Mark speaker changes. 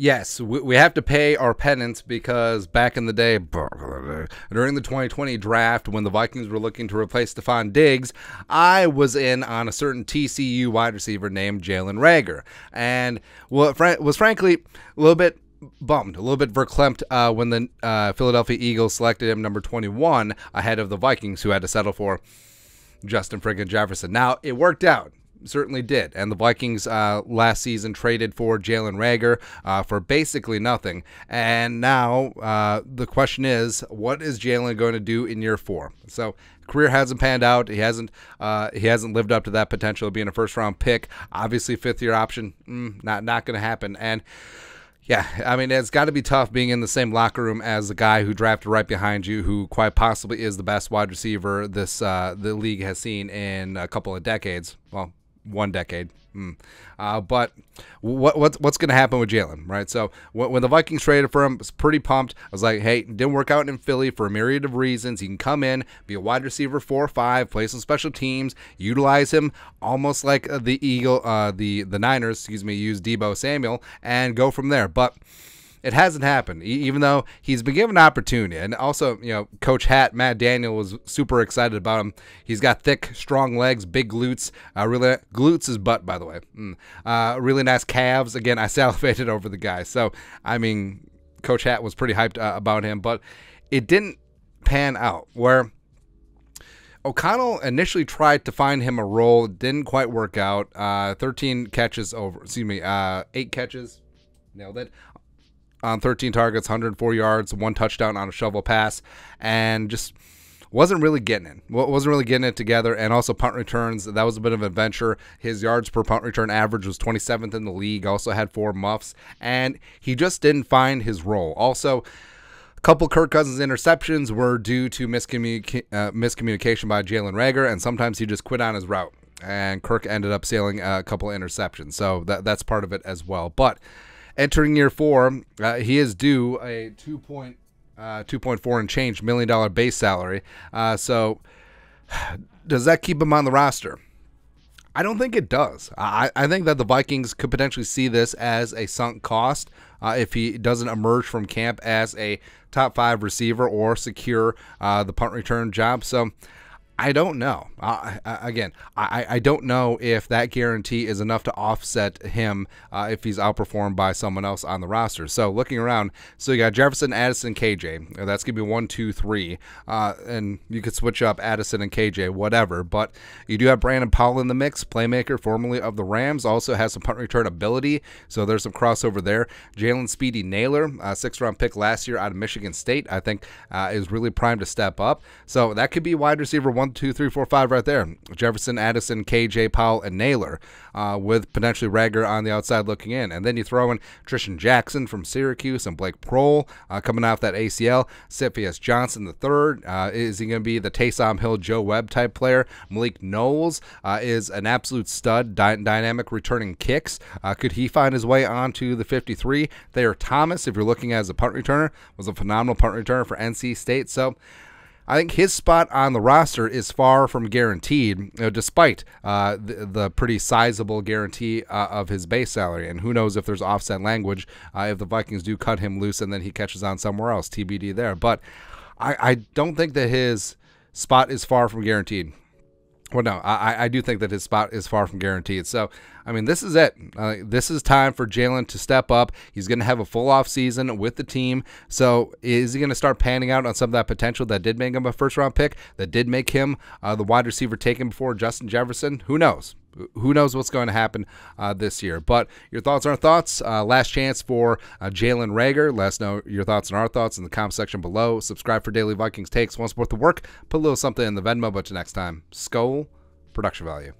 Speaker 1: Yes, we, we have to pay our penance because back in the day, during the 2020 draft, when the Vikings were looking to replace Stefon Diggs, I was in on a certain TCU wide receiver named Jalen Reagor. And well, was frankly a little bit bummed, a little bit verklempt uh, when the uh, Philadelphia Eagles selected him number 21 ahead of the Vikings, who had to settle for Justin friggin' Jefferson. Now, it worked out certainly did. And the Vikings uh, last season traded for Jalen Reagor uh, for basically nothing. And now uh, the question is, what is Jalen going to do in year four? So career hasn't panned out. He hasn't uh, he hasn't lived up to that potential of being a first round pick. Obviously, fifth year option, mm, not not going to happen. And yeah, I mean, it's got to be tough being in the same locker room as the guy who drafted right behind you, who quite possibly is the best wide receiver this uh, the league has seen in a couple of decades. Well, one decade. Mm. Uh, but what, what's what's going to happen with Jalen, right? So when, when, the Vikings traded for him, I was pretty pumped. I was like, hey, didn't work out in Philly for a myriad of reasons. He can come in, be a wide receiver, four or five, play some special teams, utilize him almost like the Eagle, uh, the the Niners, excuse me, use Deebo Samuel, and go from there. But it hasn't happened, even though he's been given an opportunity. And also, you know, Coach Hat, Matt Daniel, was super excited about him. He's got thick, strong legs, big glutes. Uh, really, glutes is butt, by the way. Mm. Uh, really nice calves. Again, I salivated over the guy. So, I mean, Coach Hat was pretty hyped uh, about him, but it didn't pan out. Where O'Connell initially tried to find him a role, didn't quite work out. Uh, 13 catches over, excuse me, uh, eight catches, nailed it on 13 targets, 104 yards, one touchdown on a shovel pass, and just wasn't really getting it. Wasn't really getting it together. And also punt returns. That was a bit of an adventure. His yards per punt return average was 27th in the league. Also had four muffs, and he just didn't find his role. Also. A couple Kirk Cousins interceptions were due to miscommunica- uh, miscommunication by Jalen Reagor, and sometimes he just quit on his route. And Kirk ended up sailing a couple interceptions, so that that's part of it as well. But entering year four, uh, he is due a two point uh, 2.4 and change million dollar base salary. Uh, so does that keep him on the roster? I don't think it does. I, I think that the Vikings could potentially see this as a sunk cost uh, if he doesn't emerge from camp as a top five receiver or secure uh, the punt return job. So I don't know. Uh, again, I, I don't know if that guarantee is enough to offset him uh, if he's outperformed by someone else on the roster. So looking around, so you got Jefferson, Addison, KJ. That's gonna be one, two, three, uh, and you could switch up Addison and KJ, whatever. But you do have Brandon Powell in the mix, playmaker, formerly of the Rams, also has some punt return ability. So there's some crossover there. Jalen Speedy Nailor, sixth round pick last year out of Michigan State, I think uh, is really primed to step up. So that could be wide receiver one one, two, three, four, five right there. Jefferson, Addison, KJ, Powell, and Nailor, uh, with potentially Reagor on the outside looking in. And then you throw in Trishton Jackson from Syracuse and Blake Proehl uh, coming off that ACL. Cephus Johnson the third. Uh, is he going to be the Taysom Hill, Joe Webb type player? Malik Knowles uh, is an absolute stud, dy- dynamic returning kicks. Uh, could he find his way onto the 53? Thayer Thomas, if you're looking at as a punt returner, was a phenomenal punt returner for NC State. So I think his spot on the roster is far from guaranteed, you know, despite uh, the, the, pretty sizable guarantee uh, of his base salary. And who knows if there's offset language uh, if the Vikings do cut him loose and then he catches on somewhere else, TBD there. But I, I don't think that his spot is far from guaranteed. Well, no, I, I do think that his spot is far from guaranteed. So, I mean, this is it. Uh, this is time for Jalen to step up. He's going to have a full off season with the team. So, is he going to start panning out on some of that potential that did make him a first round pick, that did make him uh, the wide receiver taken before Justin Jefferson? Who knows? Who knows what's going to happen uh, this year. But your thoughts are our thoughts. Uh, last chance for uh, Jalen Reagor. Let us know your thoughts and our thoughts in the comment section below. Subscribe for daily Vikings takes. Once worth the work. Put a little something in the Venmo. But next time, Skol production value.